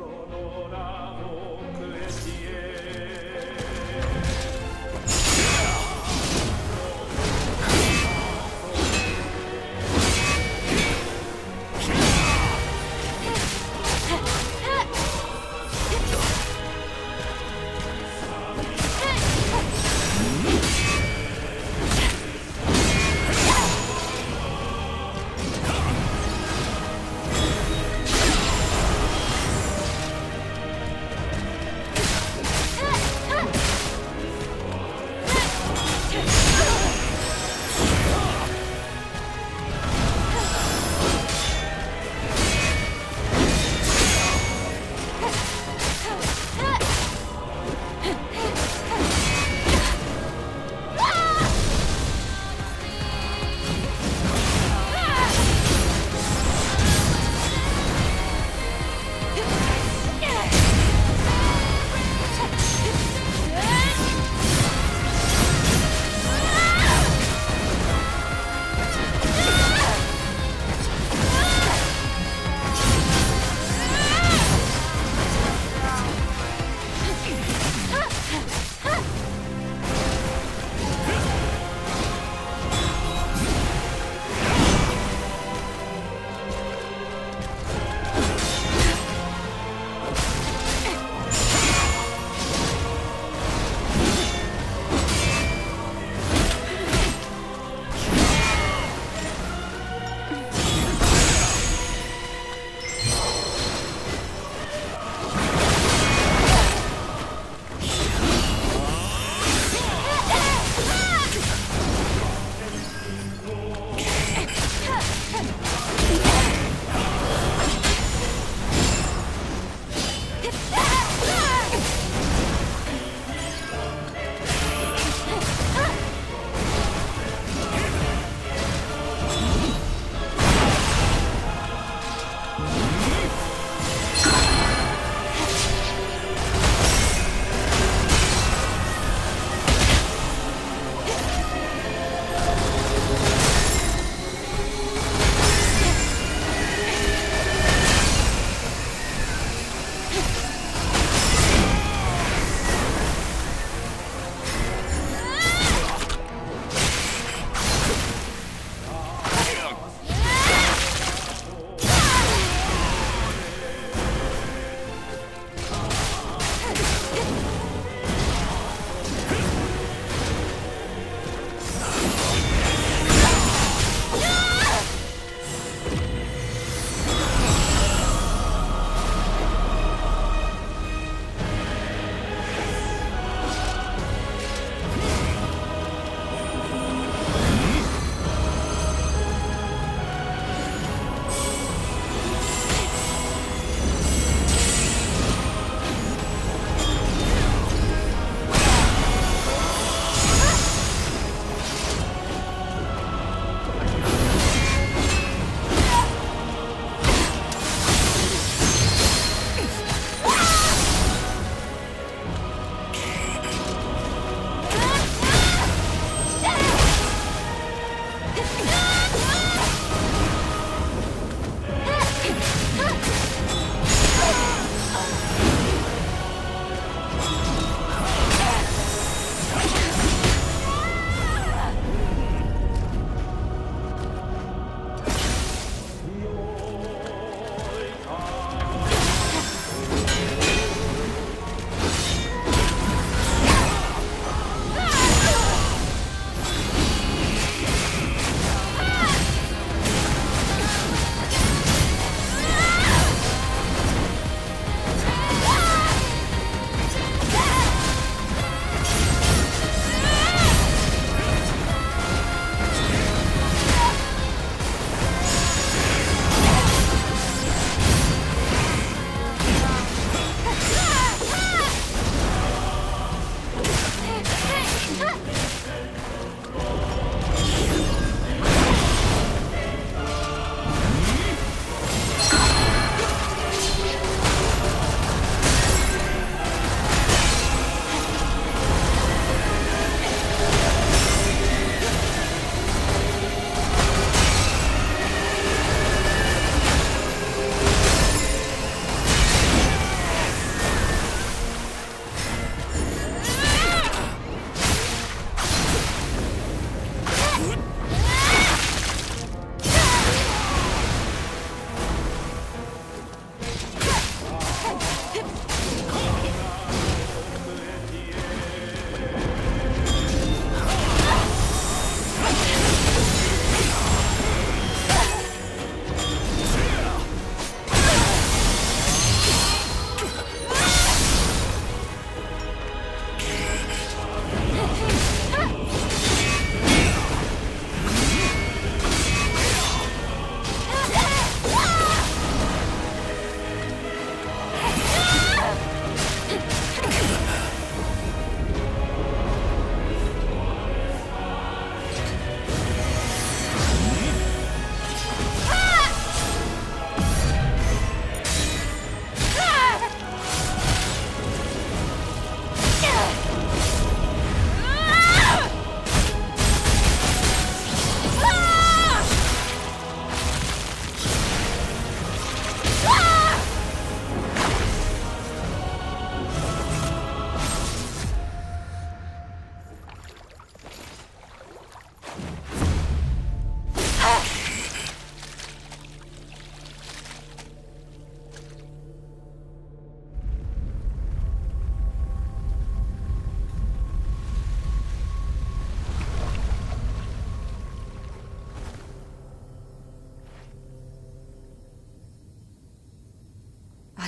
colorado creciera.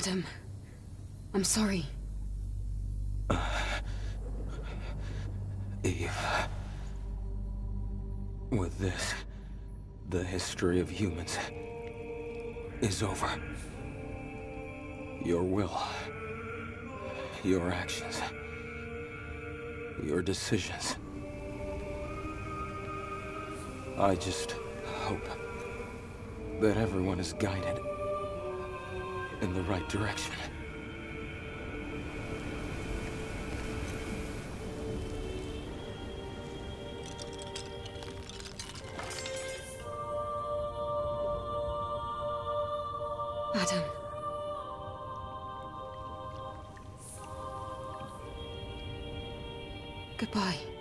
Adam. I'm sorry. Uh, Eve. With this, the history of humans is over. Your will, your actions, your decisions. I just hope that everyone is guided in the right direction. Adam. Goodbye.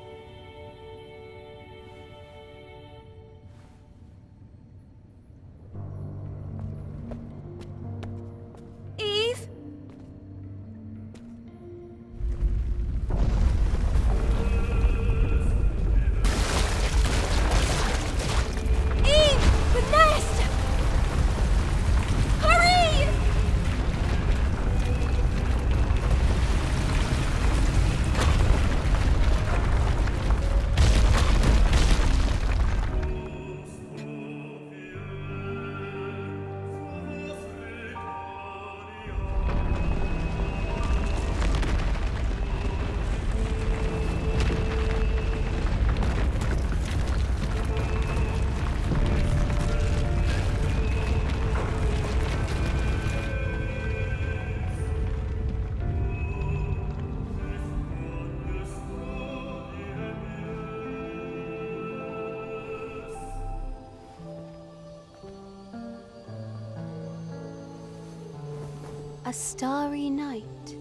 A starry night.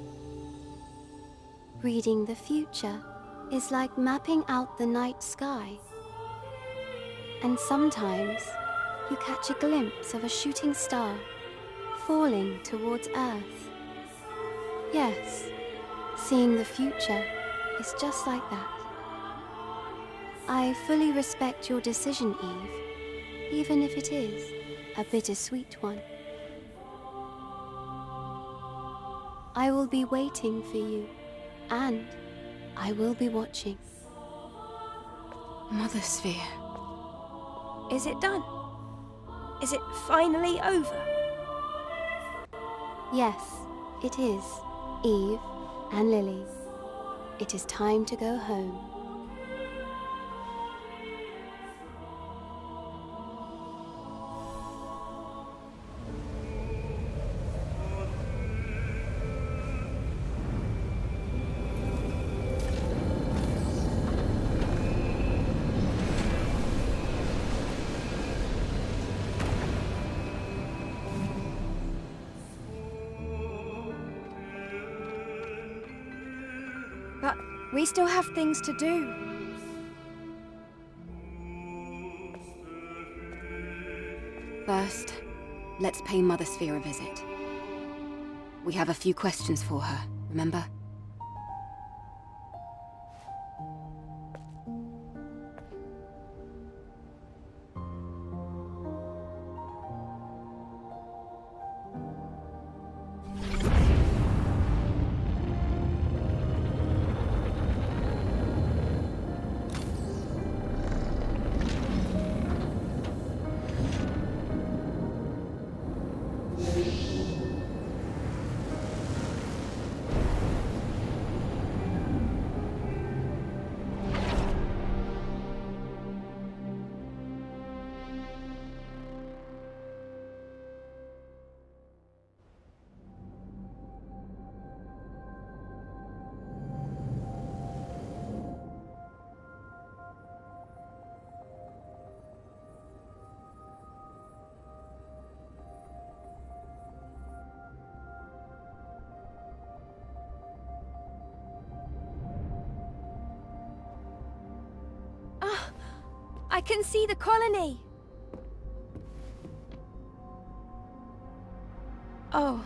Reading the future is like mapping out the night sky. And sometimes you catch a glimpse of a shooting star falling towards Earth. Yes, seeing the future is just like that. I fully respect your decision, Eve, even if it is a bittersweet one. I will be waiting for you, and I will be watching. Mother Sphere. Is it done? Is it finally over? Yes, it is, Eve and Lily. It is time to go home. We still have things to do. First, let's pay Mother Sphere a visit. We have a few questions for her, remember? I can see the colony. Oh,